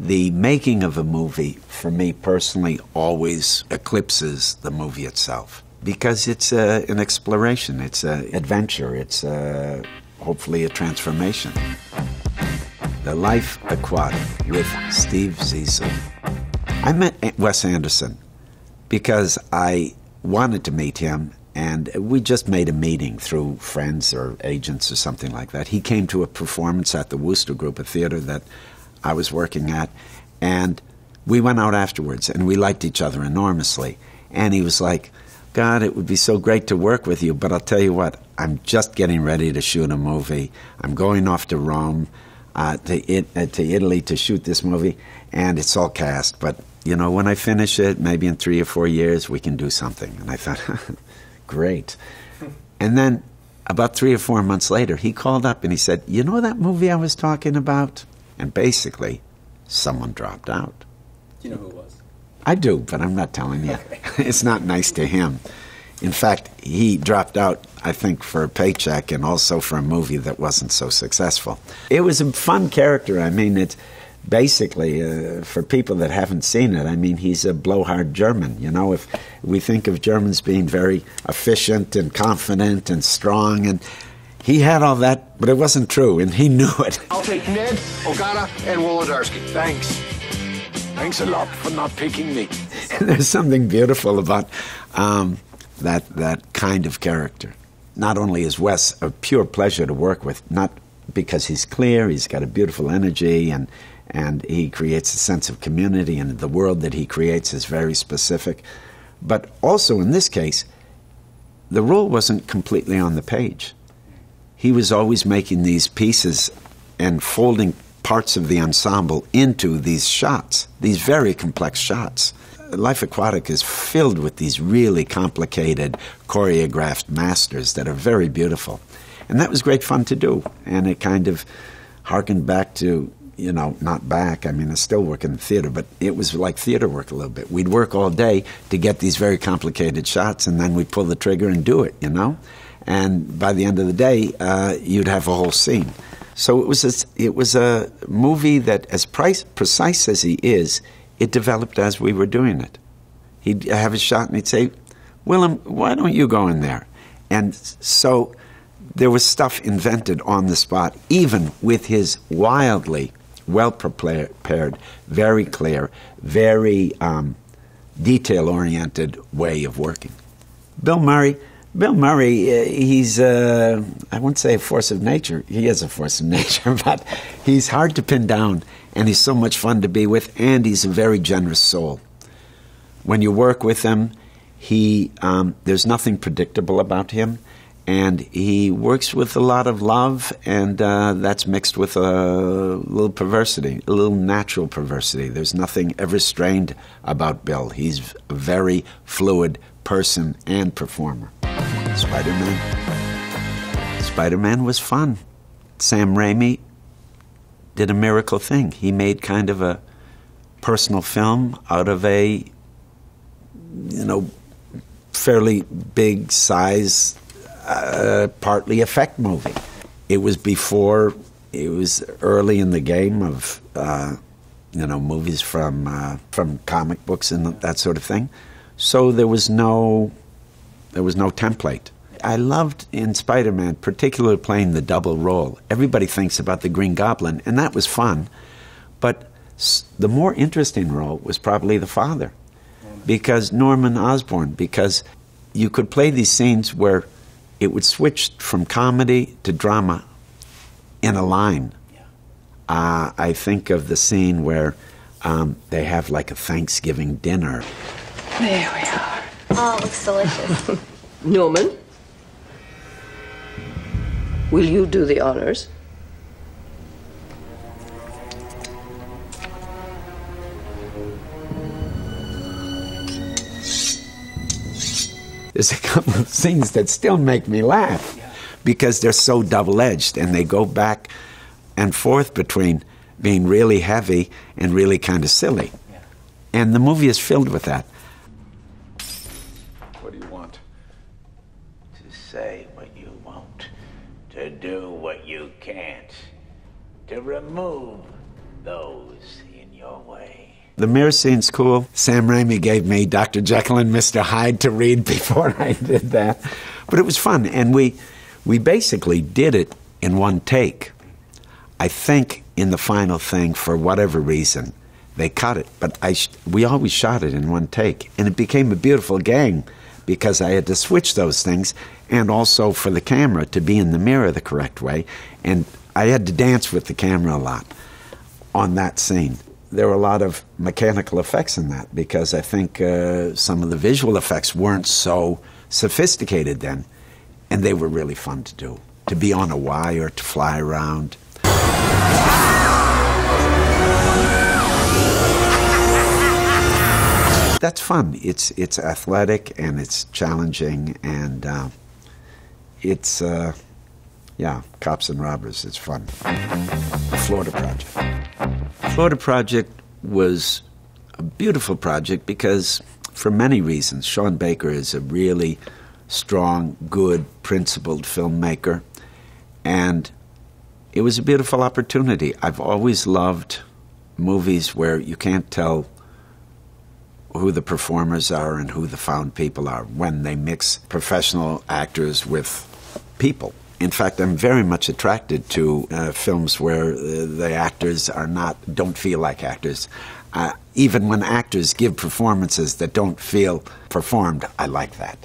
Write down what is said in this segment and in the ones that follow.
the making of a movie, for me personally, always eclipses the movie itself because it's uh, an exploration, it's an adventure, it's uh, hopefully a transformation. The Life Aquatic with Steve Zissou. I met Wes Anderson because I wanted to meet him, and we just made a meeting through friends or agents or something like that. He came to a performance at the Wooster Group, a theater that I was working at, and we went out afterwards, and we liked each other enormously. And he was like, God, it would be so great to work with you, but I'll tell you what, I'm just getting ready to shoot a movie. I'm going off to Rome, uh, to, it, uh, to Italy to shoot this movie, and it's all cast. But, you know, when I finish it, maybe in three or four years, we can do something. And I thought, great. And then about three or four months later, he called up and he said, You know that movie I was talking about? And basically, someone dropped out. Do you know who it was? I do, but I'm not telling you. it's not nice to him. In fact, he dropped out, I think, for a paycheck and also for a movie that wasn't so successful. It was a fun character. I mean, it's basically, uh, for people that haven't seen it, I mean, he's a blowhard German. You know, if we think of Germans being very efficient and confident and strong, and he had all that, but it wasn't true, and he knew it. I'll take Ned, Ogata, and Wolodarsky. Thanks. Thanks a lot for not picking me. There's something beautiful about um, that that kind of character. Not only is Wes a pure pleasure to work with, not because he's clear, he's got a beautiful energy, and and he creates a sense of community, and the world that he creates is very specific. But also in this case, the role wasn't completely on the page. He was always making these pieces and folding parts of the ensemble into these shots, these very complex shots. Life Aquatic is filled with these really complicated choreographed masters that are very beautiful. And that was great fun to do. And it kind of harkened back to, you know, not back, I mean, I still work in the theater, but it was like theater work a little bit. We'd work all day to get these very complicated shots, and then we'd pull the trigger and do it, you know? And by the end of the day, uh, you'd have a whole scene. So it was a, it was a movie that, as price, precise as he is, it developed as we were doing it. He'd have a shot and he'd say, Willem, why don't you go in there? And so there was stuff invented on the spot, even with his wildly well prepared, very clear, very um, detail oriented way of working. Bill Murray, Bill Murray, uh, he's, uh, I wouldn't say a force of nature. He is a force of nature, but he's hard to pin down and he's so much fun to be with, and he's a very generous soul. When you work with him, he um, there's nothing predictable about him, and he works with a lot of love, and uh, that's mixed with a little perversity, a little natural perversity. There's nothing ever strained about Bill. He's a very fluid person and performer. Spider Man. Spider Man was fun. Sam Raimi did a miracle thing. He made kind of a personal film out of a, you know, fairly big size, uh, partly effect movie. It was before, it was early in the game of, uh, you know, movies from uh, from comic books and that sort of thing. So there was no, there was no template. I loved in Spider Man, particularly playing the double role. Everybody thinks about the Green Goblin, and that was fun. But the more interesting role was probably the father, because Norman Osborn, because you could play these scenes where it would switch from comedy to drama in a line. Uh, I think of the scene where um, they have like a Thanksgiving dinner. There we are. Oh, it looks delicious. Norman? Will you do the honors? There's a couple of scenes that still make me laugh because they're so double edged and they go back and forth between being really heavy and really kind of silly. And the movie is filled with that. Remove those in your way. The mirror scene's cool. Sam Raimi gave me Dr. Jekyll and Mr. Hyde to read before I did that. But it was fun. And we, we basically did it in one take. I think in the final thing, for whatever reason, they cut it. But I we always shot it in one take. And it became a beautiful gang because I had to switch those things and also for the camera to be in the mirror the correct way. And I had to dance with the camera a lot on that scene there were a lot of mechanical effects in that because I think uh, some of the visual effects weren't so sophisticated then, and they were really fun to do. To be on a wire, to fly around. That's fun. It's it's athletic and it's challenging and uh, it's uh, yeah, cops and robbers. It's fun. The Florida Project. Florida Project was a beautiful project because, for many reasons, Sean Baker is a really strong, good, principled filmmaker. And it was a beautiful opportunity. I've always loved movies where you can't tell who the performers are and who the found people are when they mix professional actors with people. In fact, I'm very much attracted to uh, films where uh, the actors are not don't feel like actors. Uh, even when actors give performances that don't feel performed, I like that.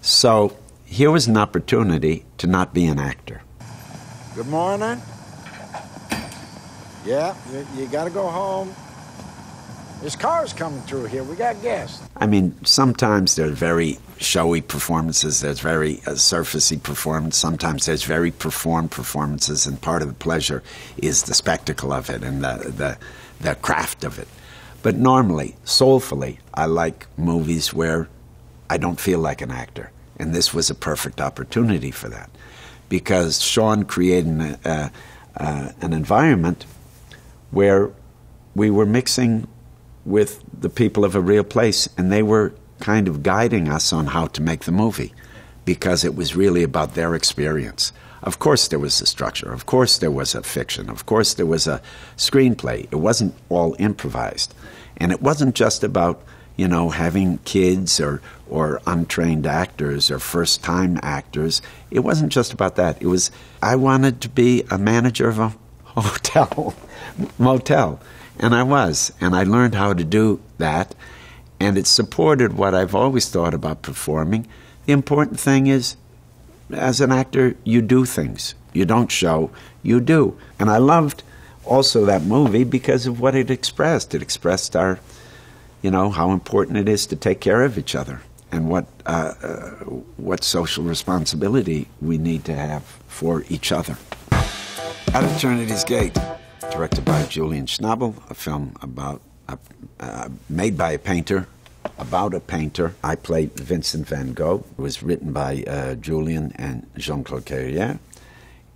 So here was an opportunity to not be an actor. Good morning. Yeah, you, you got to go home. There's cars coming through here. We got guests. I mean, sometimes they're very showy performances. There's very uh, surfacey performance. Sometimes there's very performed performances, and part of the pleasure is the spectacle of it and the the, the craft of it. But normally, soulfully, I like movies where I don't feel like an actor, and this was a perfect opportunity for that, because Sean created a, uh, uh, an environment where we were mixing with the people of a real place, and they were kind of guiding us on how to make the movie because it was really about their experience. Of course, there was a structure. Of course, there was a fiction. Of course, there was a screenplay. It wasn't all improvised. And it wasn't just about, you know, having kids or, or untrained actors or first time actors. It wasn't just about that. It was, I wanted to be a manager of a hotel, motel. And I was. And I learned how to do that. And it supported what I've always thought about performing. The important thing is, as an actor, you do things. You don't show, you do. And I loved also that movie because of what it expressed. It expressed our, you know, how important it is to take care of each other and what, uh, uh, what social responsibility we need to have for each other. At Eternity's Gate directed by Julian Schnabel, a film about a, uh, made by a painter about a painter. I played Vincent van Gogh. It was written by uh, Julian and Jean-Claude Carrière.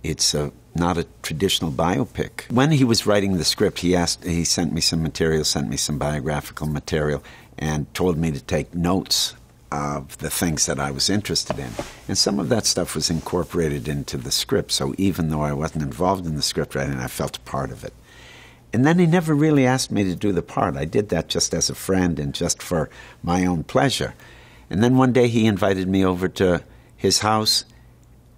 It's a, not a traditional biopic. When he was writing the script, he asked, he sent me some material, sent me some biographical material, and told me to take notes of the things that I was interested in. And some of that stuff was incorporated into the script. So even though I wasn't involved in the script writing, I felt a part of it. And then he never really asked me to do the part. I did that just as a friend and just for my own pleasure. And then one day he invited me over to his house,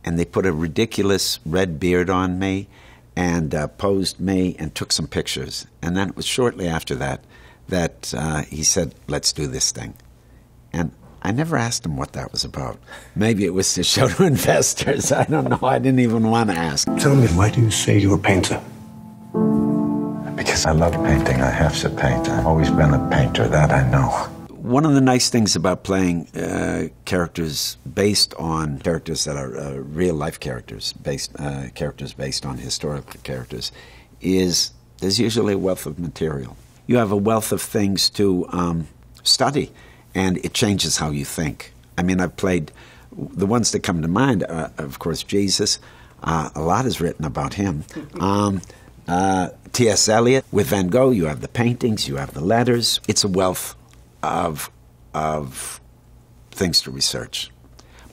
and they put a ridiculous red beard on me and uh, posed me and took some pictures. And then it was shortly after that that uh, he said, Let's do this thing. And I never asked him what that was about. Maybe it was to show to investors. I don't know. I didn't even want to ask. Tell me, why do you say you're a painter? Because I love painting. I have to paint. I've always been a painter, that I know. One of the nice things about playing uh, characters based on characters that are uh, real life characters, based uh, characters based on historical characters, is there's usually a wealth of material. You have a wealth of things to um, study and it changes how you think. I mean, I've played the ones that come to mind, uh, of course, Jesus. Uh, a lot is written about him. Um, uh, T.S. Eliot with Van Gogh, you have the paintings, you have the letters. It's a wealth of of things to research.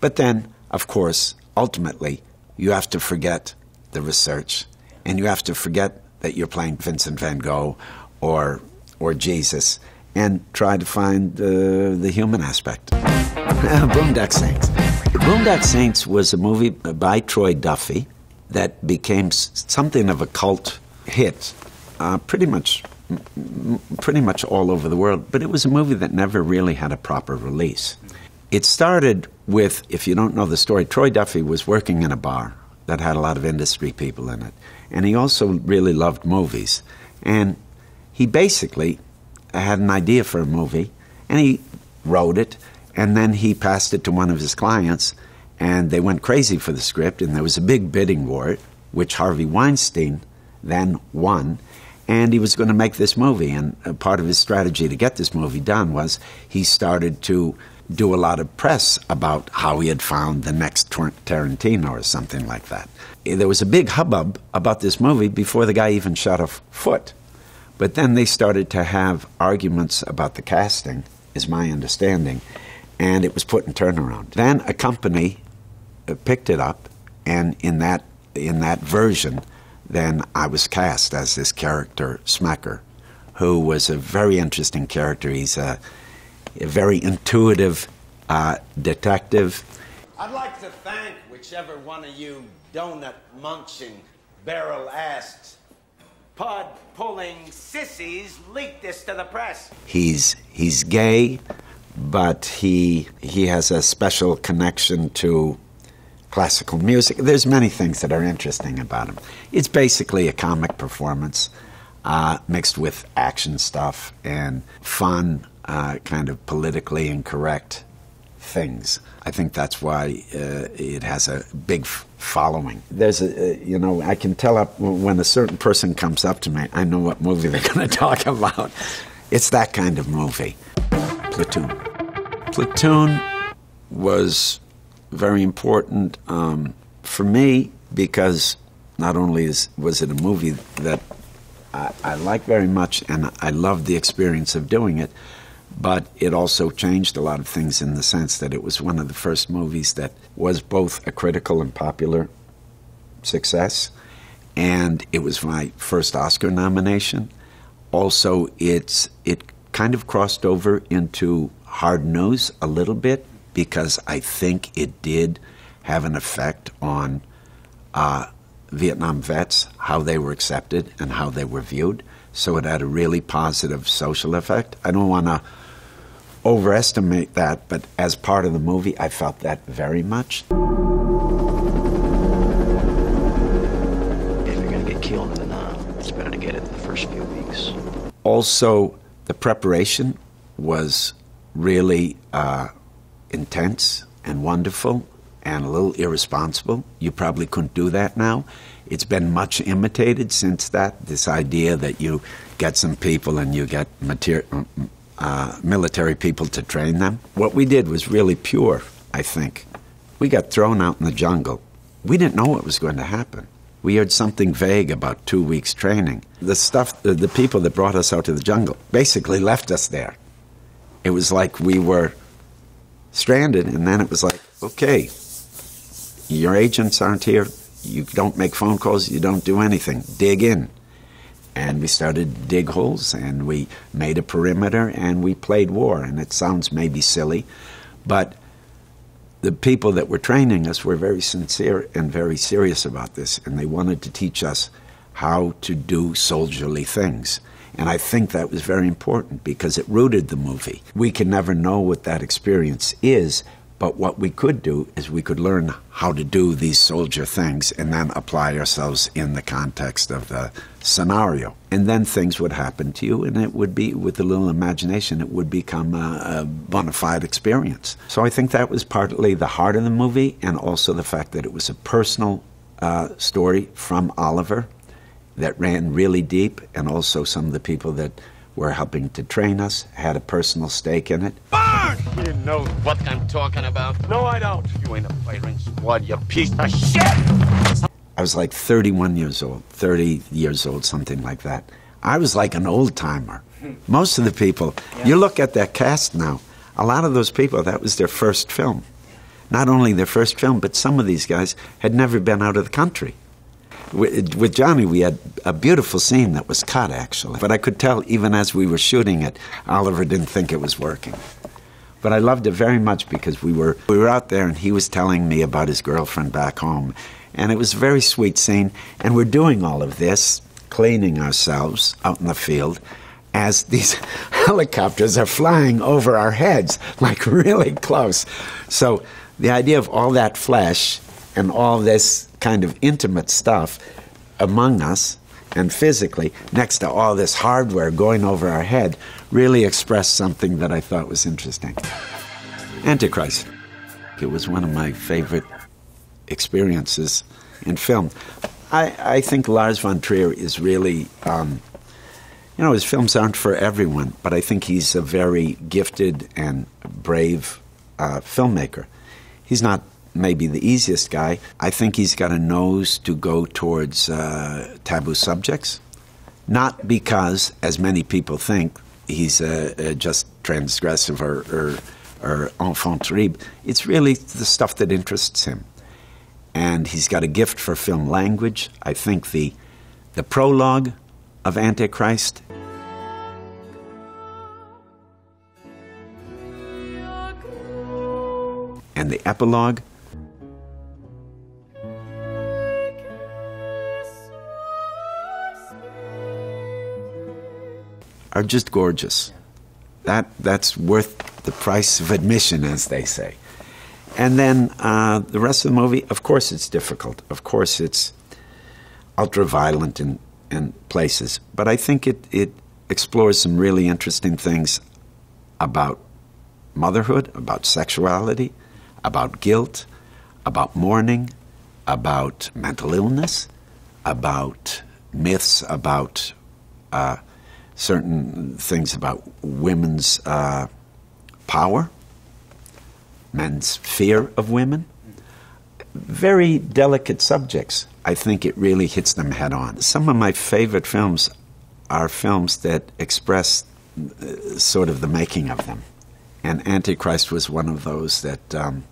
But then, of course, ultimately, you have to forget the research, and you have to forget that you're playing Vincent Van Gogh or or Jesus and try to find uh, the human aspect. Boondock Saints. Boondock Saints was a movie by Troy Duffy that became something of a cult hit, uh, pretty much, pretty much all over the world. But it was a movie that never really had a proper release. It started with, if you don't know the story, Troy Duffy was working in a bar that had a lot of industry people in it, and he also really loved movies, and he basically had an idea for a movie, and he wrote it, and then he passed it to one of his clients, and they went crazy for the script, and there was a big bidding war, which Harvey Weinstein then won, and he was going to make this movie. And part of his strategy to get this movie done was he started to do a lot of press about how he had found the next Tarantino or something like that. There was a big hubbub about this movie before the guy even shot a foot. But then they started to have arguments about the casting, is my understanding, and it was put in turnaround. Then a company uh, picked it up, and in that in that version, then I was cast as this character Smecker, who was a very interesting character. He's a, a very intuitive uh, detective. I'd like to thank whichever one of you donut munching barrel asks pulling sissies leaked this to the press. He's he's gay, but he he has a special connection to classical music. There's many things that are interesting about him. It's basically a comic performance uh, mixed with action stuff and fun, uh, kind of politically incorrect things. I think that's why uh, it has a big f- following. There's a, you know, I can tell up when a certain person comes up to me, I know what movie they're going to talk about. It's that kind of movie. Platoon. Platoon was very important um, for me because not only is, was it a movie that I, I like very much and I loved the experience of doing it, but it also changed a lot of things in the sense that it was one of the first movies that was both a critical and popular success, and it was my first Oscar nomination. Also, it's it kind of crossed over into hard news a little bit because I think it did have an effect on uh, Vietnam vets, how they were accepted and how they were viewed. So it had a really positive social effect. I don't want to overestimate that, but as part of the movie, I felt that very much. If you're going to get killed in the Nam, it's better to get it in the first few weeks. Also, the preparation was really uh, intense and wonderful and a little irresponsible. You probably couldn't do that now. It's been much imitated since that, this idea that you get some people and you get material uh, military people to train them. What we did was really pure, I think. We got thrown out in the jungle. We didn't know what was going to happen. We heard something vague about two weeks training. The stuff, the, the people that brought us out to the jungle basically left us there. It was like we were stranded, and then it was like, okay, your agents aren't here. You don't make phone calls. You don't do anything. Dig in and we started dig holes and we made a perimeter and we played war. And it sounds maybe silly, but the people that were training us were very sincere and very serious about this, and they wanted to teach us how to do soldierly things. And I think that was very important because it rooted the movie. We can never know what that experience is, but what we could do is we could learn how to do these soldier things and then apply ourselves in the context of the scenario. And then things would happen to you, and it would be, with a little imagination, it would become a, a bona fide experience. So I think that was partly the heart of the movie, and also the fact that it was a personal uh, story from Oliver that ran really deep, and also some of the people that were helping to train us, had a personal stake in it. Barn! You know what I'm talking about. No, I don't. You ain't a firing squad, you piece of shit! I was like 31 years old, 30 years old, something like that. I was like an old timer. Hmm. Most of the people, yeah. you look at that cast now, a lot of those people, that was their first film. Not only their first film, but some of these guys had never been out of the country. with, with Johnny, we had a beautiful scene that was cut, actually. But I could tell, even as we were shooting it, Oliver didn't think it was working. But I loved it very much because we were we were out there, and he was telling me about his girlfriend back home, and it was a very sweet scene. And we're doing all of this, cleaning ourselves out in the field, as these helicopters are flying over our heads, like really close. So the idea of all that flesh and all this kind of intimate stuff among us and physically next to all this hardware going over our head really expressed something that I thought was interesting. Antichrist. It was one of my favorite experiences in film. I, I think Lars von Trier is really, um, you know, his films aren't for everyone, but I think he's a very gifted and brave uh, filmmaker. He's not maybe the easiest guy. I think he's got a nose to go towards uh, taboo subjects, not because, as many people think, he's uh, uh, just transgressive or, or, or enfant terrible. It's really the stuff that interests him. And he's got a gift for film language. I think the, the prologue of Antichrist and the epilogue are just gorgeous. That that's worth the price of admission, as they say. And then uh, the rest of the movie, of course, it's difficult. Of course, it's ultra violent in, in places. But I think it, it explores some really interesting things about motherhood, about sexuality, about guilt, about mourning, about mental illness, about myths about uh, certain things about women's uh, power, men's fear of women. Very delicate subjects. I think it really hits them head on. Some of my favorite films are films that express uh, sort of the making of them. And Antichrist was one of those that um,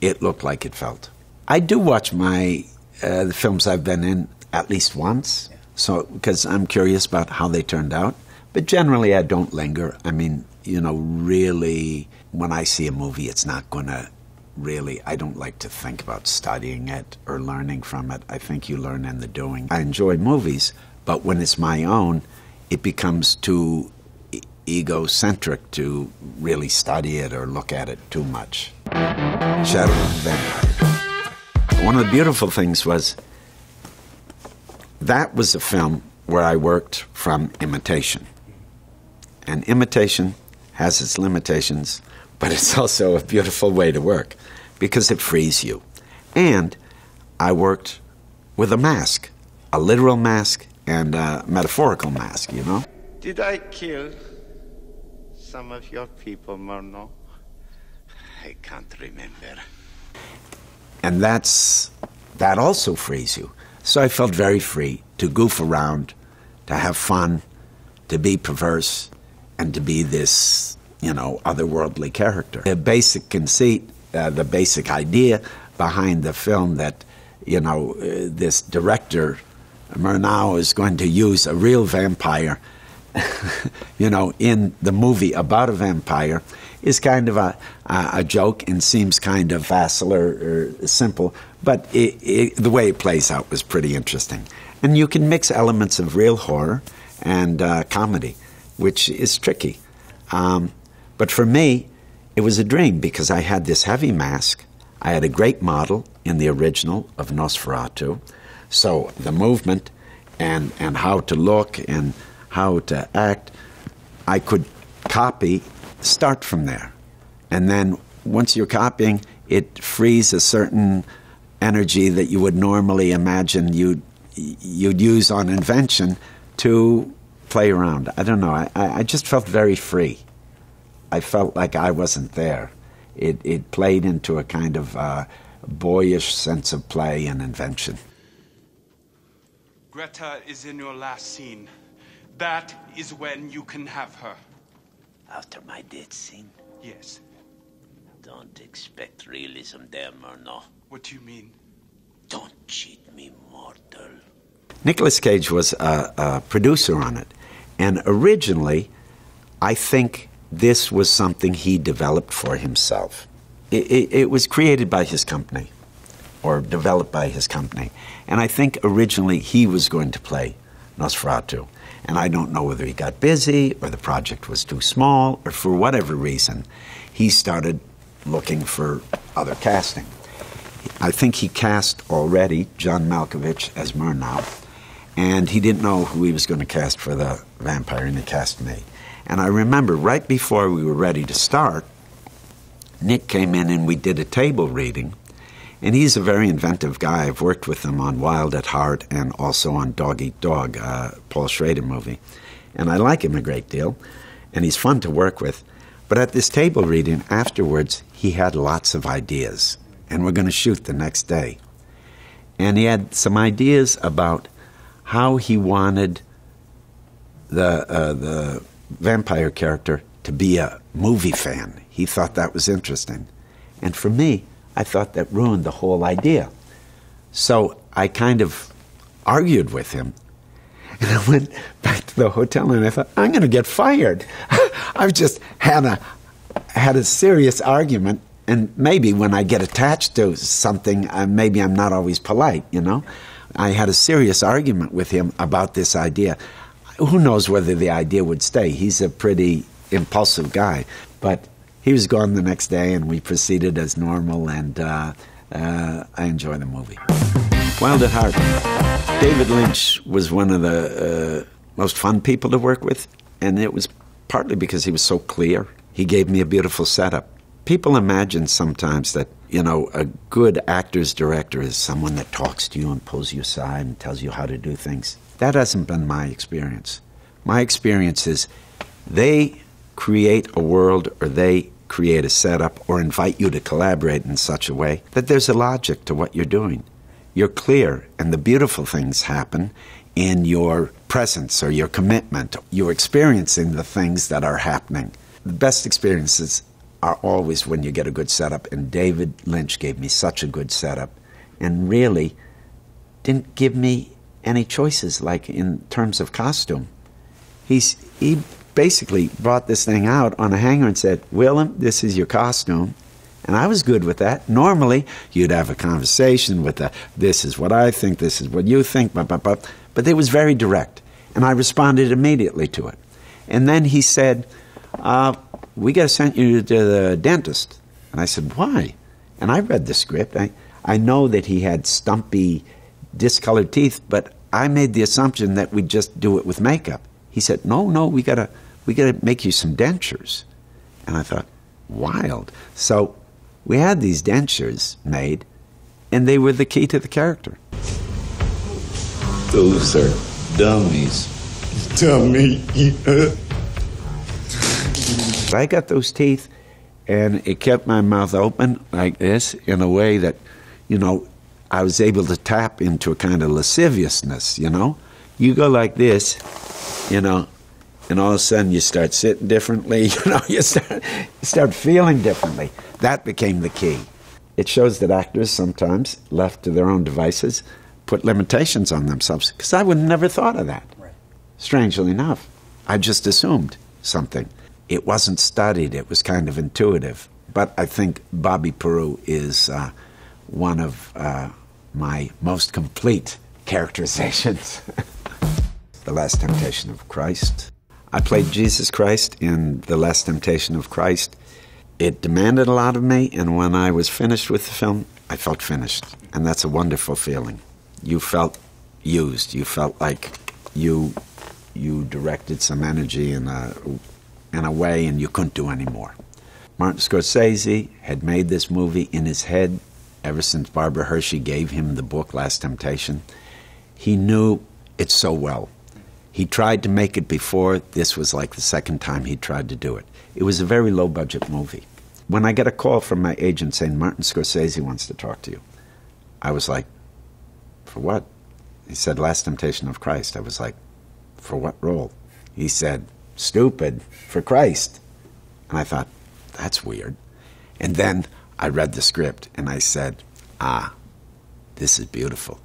it looked like it felt. I do watch my uh, the films I've been in at least once. So, because I'm curious about how they turned out. But generally, I don't linger. I mean, you know, really, when I see a movie, it's not going to really, I don't like to think about studying it or learning from it. I think you learn in the doing. I enjoy movies, but when it's my own, it becomes too egocentric to really study it or look at it too much. Shadow of Vampire. One of the beautiful things was that was a film where I worked from imitation. And imitation has its limitations, but it's also a beautiful way to work because it frees you. And I worked with a mask, a literal mask and a metaphorical mask, you know? Did I kill some of your people, Murnau? I can't remember. And that's that also frees you. So I felt very free to goof around, to have fun, to be perverse, and to be this, you know, otherworldly character. The basic conceit, uh, the basic idea behind the film that, you know, uh, this director, Murnau, is going to use a real vampire, you know, in the movie about a vampire is kind of a, a joke and seems kind of facile or, or simple, but it, it, the way it plays out was pretty interesting. And you can mix elements of real horror and uh, comedy, which is tricky. Um, but for me, it was a dream because I had this heavy mask. I had a great model in the original of Nosferatu. So the movement and, and how to look and how to act, I could copy start from there. And then once you're copying, it frees a certain energy that you would normally imagine you'd, you'd use on invention to play around. I don't know. I, I just felt very free. I felt like I wasn't there. It, it played into a kind of uh, boyish sense of play and invention. Greta is in your last scene. That is when you can have her. After my death scene? Yes. Don't expect realism there, Murnau. What do you mean? Don't cheat me, mortal. Nicolas Cage was a, a producer on it. And originally, I think this was something he developed for himself. It, it, it, was created by his company or developed by his company. And I think originally he was going to play Nosferatu. And I don't know whether he got busy or the project was too small or for whatever reason, he started looking for other casting. I think he cast already John Malkovich as Murnau, and he didn't know who he was going to cast for the vampire, and he cast me. And I remember right before we were ready to start, Nick came in and we did a table reading. And he's a very inventive guy. I've worked with him on Wild at Heart and also on Dog Eat Dog, uh, Paul Schrader movie. And I like him a great deal, and he's fun to work with. But at this table reading afterwards, he had lots of ideas, and we're going to shoot the next day. And he had some ideas about how he wanted the uh, the vampire character to be a movie fan. He thought that was interesting. And for me, I thought that ruined the whole idea. So I kind of argued with him. And I went back to the hotel and I thought, I'm going to get fired. I've just had a, had a serious argument. And maybe when I get attached to something, uh, maybe I'm not always polite, you know? I had a serious argument with him about this idea who knows whether the idea would stay? He's a pretty impulsive guy. But he was gone the next day, and we proceeded as normal, and uh, uh, I enjoy the movie. Wild at Heart. David Lynch was one of the uh, most fun people to work with, and it was partly because he was so clear. He gave me a beautiful setup. People imagine sometimes that, you know, a good actor's director is someone that talks to you and pulls you aside and tells you how to do things. That hasn't been my experience. My experience is they create a world or they create a setup or invite you to collaborate in such a way that there's a logic to what you're doing. You're clear, and the beautiful things happen in your presence or your commitment. You're experiencing the things that are happening. The best experiences are always when you get a good setup, and David Lynch gave me such a good setup and really didn't give me any choices, like in terms of costume. He's, he basically brought this thing out on a hanger and said, Willem, this is your costume. And I was good with that. Normally, you'd have a conversation with the, this is what I think, this is what you think, blah, blah, blah. but it was very direct. And I responded immediately to it. And then he said, uh, we got to send you to the dentist. And I said, why? And I read the script. I, I know that he had stumpy discolored teeth, but I made the assumption that we'd just do it with makeup. He said, "No, no, we gotta we gotta make you some dentures." And I thought, wild. So we had these dentures made, and they were the key to the character. Those are dummies. Dummy. I got those teeth, and it kept my mouth open like this in a way that, you know, I was able to tap into a kind of lasciviousness, you know? You go like this, you know, and all of a sudden you start sitting differently, you know, you start, you start feeling differently. That became the key. It shows that actors sometimes, left to their own devices, put limitations on themselves, because I would never thought of that. Right. Strangely enough, I just assumed something. It wasn't studied, it was kind of intuitive. But I think Bobby Peru is uh, one of uh, my most complete characterizations. the Last Temptation of Christ. I played Jesus Christ in The Last Temptation of Christ. It demanded a lot of me, and when I was finished with the film, I felt finished. And that's a wonderful feeling. You felt used. You felt like you you directed some energy in a in a way and you couldn't do any more. Martin Scorsese had made this movie in his head ever since Barbara Hershey gave him the book Last Temptation. He knew it so well. He tried to make it before. This was like the second time he tried to do it. It was a very low budget movie. When I get a call from my agent saying Martin Scorsese wants to talk to you, I was like, for what? He said, Last Temptation of Christ. I was like, for what role? He said, stupid, for Christ. And I thought, that's weird. And then I read the script and I said, ah, this is beautiful.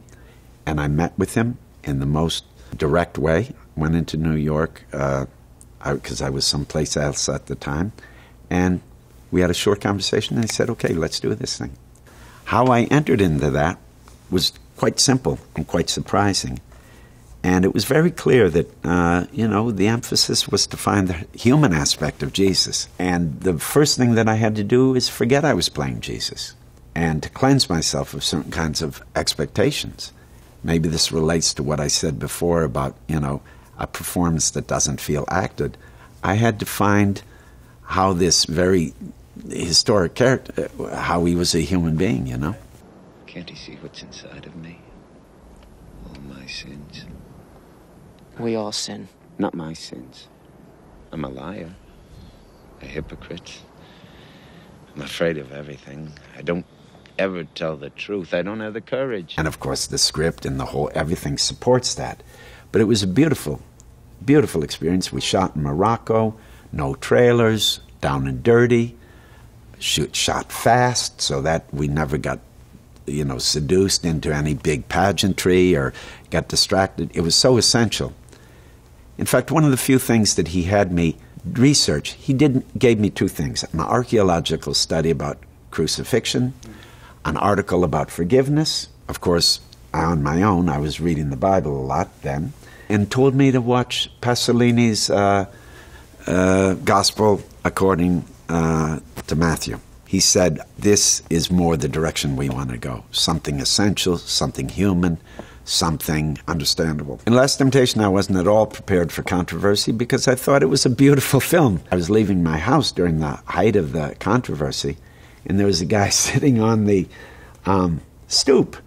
And I met with him in the most direct way. Went into New York because uh, I, I was someplace else at the time, and we had a short conversation. And he said, "Okay, let's do this thing." How I entered into that was quite simple and quite surprising. And it was very clear that, uh, you know, the emphasis was to find the human aspect of Jesus. And the first thing that I had to do is forget I was playing Jesus and to cleanse myself of certain kinds of expectations. Maybe this relates to what I said before about, you know, a performance that doesn't feel acted. I had to find how this very historic character, uh, how he was a human being, you know. Can't he see what's inside of me? All my sins. We all sin. Not my sins. I'm a liar, a hypocrite. I'm afraid of everything. I don't ever tell the truth. I don't have the courage. And of course, the script and the whole everything supports that. But it was a beautiful, beautiful experience. We shot in Morocco, no trailers, down and dirty, shoot, shot fast so that we never got, you know, seduced into any big pageantry or got distracted. It was so essential. In fact, one of the few things that he had me research, he did gave me two things: an archaeological study about crucifixion, an article about forgiveness. Of course, on my own, I was reading the Bible a lot then, and told me to watch Pasolini's uh, uh, Gospel according uh, to Matthew. He said, This is more the direction we want to go something essential, something human, something understandable. In Last Temptation, I wasn't at all prepared for controversy because I thought it was a beautiful film. I was leaving my house during the height of the controversy, and there was a guy sitting on the um, stoop.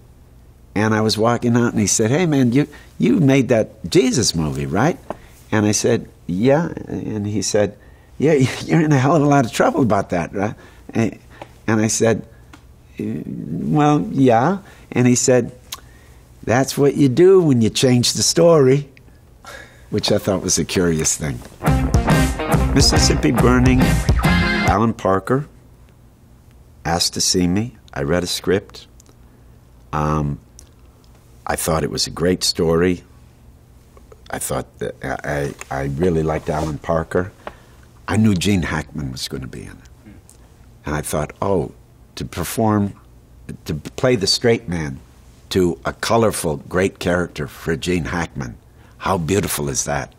And I was walking out, and he said, Hey, man, you, you made that Jesus movie, right? And I said, Yeah. And he said, Yeah, you're in a hell of a lot of trouble about that, right? And I said, Well, yeah. And he said, That's what you do when you change the story, which I thought was a curious thing. Mississippi Burning, Alan Parker asked to see me. I read a script. Um, I thought it was a great story. I thought that I, I really liked Alan Parker. I knew Gene Hackman was going to be in it. And I thought, oh, to perform, to play the straight man to a colorful, great character for Gene Hackman, how beautiful is that?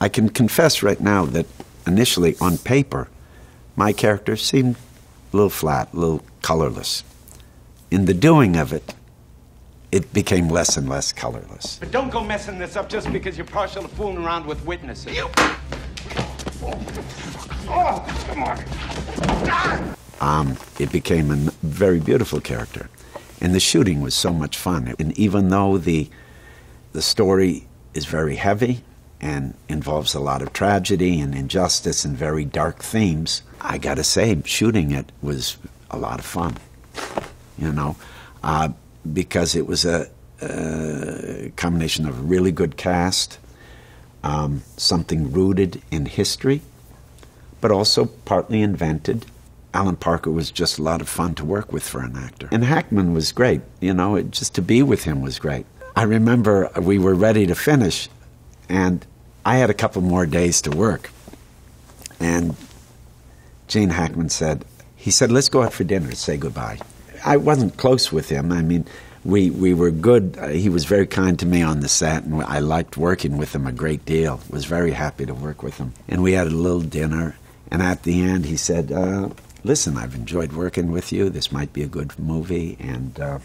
I can confess right now that initially, on paper, my character seemed a little flat, a little colorless. In the doing of it, it became less and less colorless. But don't go messing this up just because you're partial to fooling around with witnesses. You... Oh, come on. Ah! Um, it became a very beautiful character. And the shooting was so much fun. And even though the, the story is very heavy and involves a lot of tragedy and injustice and very dark themes, I got to say, shooting it was a lot of fun. You know, uh, because it was a, a, combination of really good cast, um, something rooted in history, but also partly invented. Alan Parker was just a lot of fun to work with for an actor. And Hackman was great. You know, it, just to be with him was great. I remember we were ready to finish, and I had a couple more days to work. And Gene Hackman said, he said, let's go out for dinner to say goodbye. I wasn't close with him. I mean, we, we were good. Uh, he was very kind to me on the set, and I liked working with him a great deal. Was very happy to work with him. And we had a little dinner, and at the end, he said, uh, listen, I've enjoyed working with you. This might be a good movie, and uh,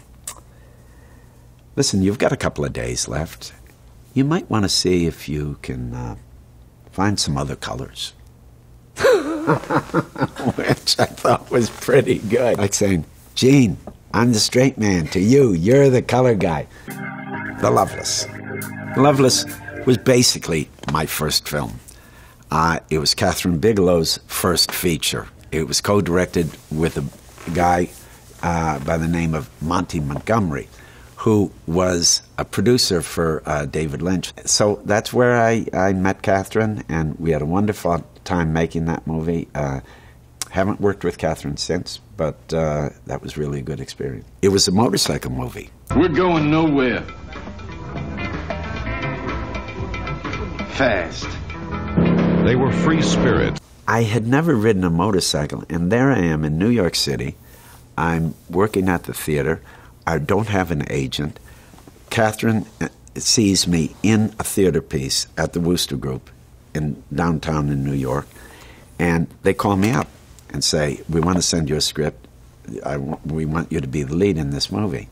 listen, you've got a couple of days left. You might want to see if you can uh, find some other colors. Which I thought was pretty good. Like saying, Gene, I'm the straight man. To you, you're the color guy. The Loveless. Loveless was basically my first film. Uh, it was Kathryn Bigelow's first feature. It was co directed with a guy uh, by the name of Monty Montgomery, who was a producer for uh, David Lynch. So that's where I, I met Kathryn, and we had a wonderful time making that movie. Uh, Haven't worked with Kathryn since, but uh, that was really a good experience. It was a motorcycle movie. We're going nowhere. Fast. They were free spirits. I had never ridden a motorcycle, and there I am in New York City. I'm working at the theater. I don't have an agent. Kathryn sees me in a theater piece at the Wooster Group in downtown in New York, and they call me up and say, "We want to send you a script. I, we want you to be the lead in this movie."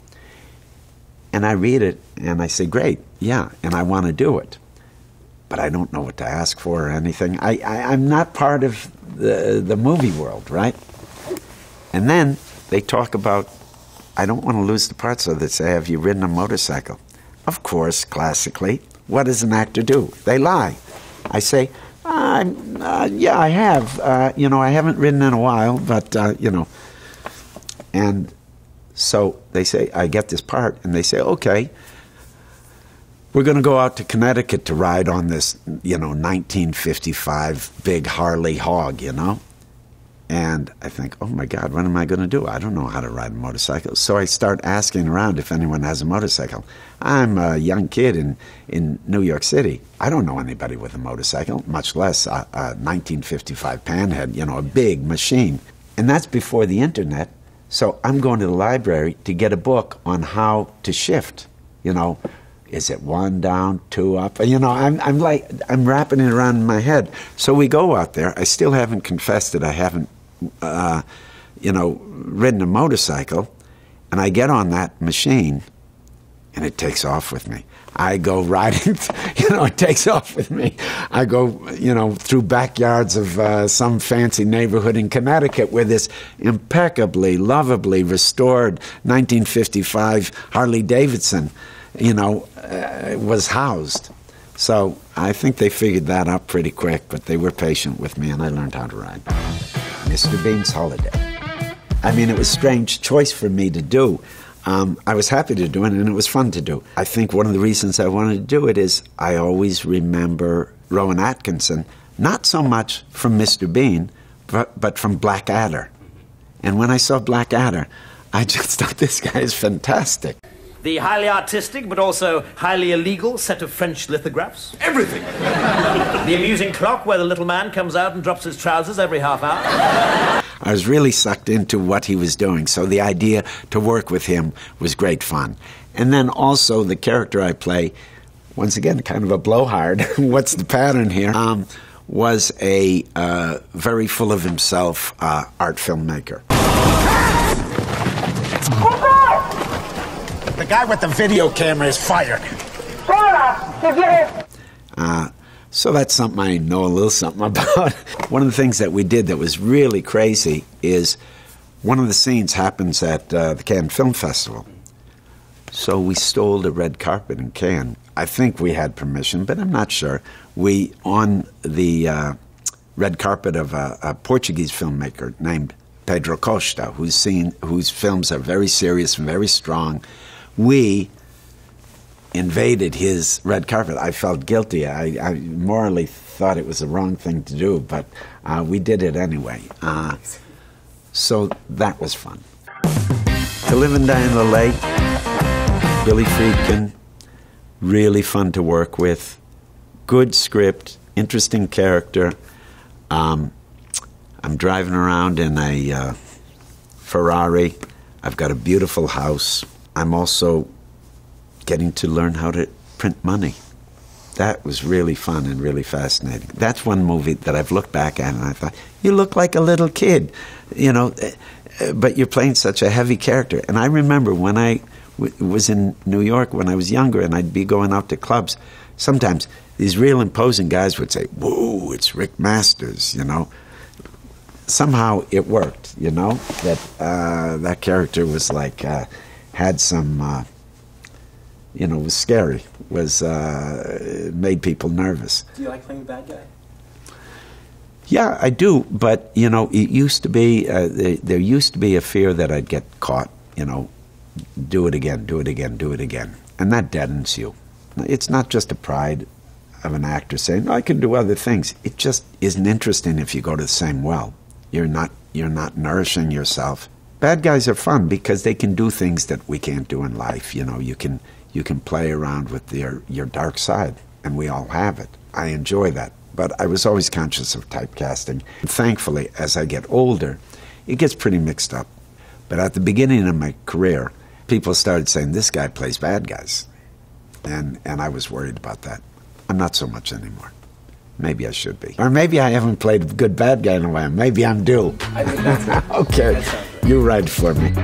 And I read it, and I say, "Great, yeah," and I want to do it but I don't know what to ask for or anything. I, I, am not part of the, the movie world, right? And then they talk about, I don't want to lose the part, so they say, Have you ridden a motorcycle? Of course, classically. What does an actor do? They lie. I say, uh, uh, Yeah, I have. Uh, you know, I haven't ridden in a while, but, uh, you know. And so they say, I get this part, and they say, Okay we're going to go out to Connecticut to ride on this, you know, 1955 big Harley hog, you know? And I think, oh my God, what am I going to do? I don't know how to ride a motorcycle. So I start asking around if anyone has a motorcycle. I'm a young kid in, in New York City. I don't know anybody with a motorcycle, much less a, a 1955 Panhead, you know, a big machine. And that's before the internet. So I'm going to the library to get a book on how to shift, you know, is it one down, two up? You know, I'm, I'm like, I'm wrapping it around in my head. So we go out there. I still haven't confessed that I haven't, uh, you know, ridden a motorcycle. And I get on that machine and it takes off with me. I go riding, you know, it takes off with me. I go, you know, through backyards of uh, some fancy neighborhood in Connecticut where this impeccably, lovably restored 1955 Harley Davidson you know, uh, was housed. So I think they figured that out pretty quick, but they were patient with me and I learned how to ride. Mr. Bean's Holiday. I mean, it was a strange choice for me to do. Um, I was happy to do it and it was fun to do. I think one of the reasons I wanted to do it is I always remember Rowan Atkinson, not so much from Mr. Bean, but, but from Blackadder. And when I saw Blackadder, I just thought this guy is fantastic the highly artistic but also highly illegal set of French lithographs. Everything. the amusing clock where the little man comes out and drops his trousers every half hour. I was really sucked into what he was doing, so the idea to work with him was great fun. And then also the character I play, once again, kind of a blowhard. What's the pattern here? Um, was a uh, very full of himself uh, art filmmaker. The guy with the video camera is fired. Uh, so that's something I know a little something about. one of the things that we did that was really crazy is one of the scenes happens at uh, the Cannes Film Festival. So we stole the red carpet in Cannes. I think we had permission, but I'm not sure. We, on the uh, red carpet of a, a Portuguese filmmaker named Pedro Costa, who's seen, whose films are very serious and very strong, we invaded his red carpet. I felt guilty. I, I, morally thought it was the wrong thing to do, but uh, we did it anyway. Uh, so that was fun. To live and die in L.A., Billy Friedkin, really fun to work with. Good script, interesting character. Um, I'm driving around in a uh, Ferrari. I've got a beautiful house. I'm also getting to learn how to print money. That was really fun and really fascinating. That's one movie that I've looked back at and I thought, you look like a little kid, you know, eh, eh, but you're playing such a heavy character. And I remember when I was in New York when I was younger and I'd be going out to clubs, sometimes these real imposing guys would say, Whoa, it's Rick Masters, you know. Somehow it worked, you know, that uh, that character was like. Uh, had some, uh, you know, was scary, was uh, made people nervous. Do you like playing the bad guy? Yeah, I do, but you know, it used to be uh, there used to be a fear that I'd get caught. You know, do it again, do it again, do it again, and that deadens you. It's not just a pride of an actor saying, no, "I can do other things." It just isn't interesting if you go to the same well. you're not you're not nourishing yourself. Bad guys are fun because they can do things that we can't do in life. You know, you can you can play around with your your dark side, and we all have it. I enjoy that, but I was always conscious of typecasting. Thankfully, as I get older, it gets pretty mixed up. But at the beginning of my career, people started saying this guy plays bad guys, and and I was worried about that. I'm not so much anymore. Maybe I should be. Or maybe I haven't played a good bad guy in a while. Maybe I'm due. okay. You write for me.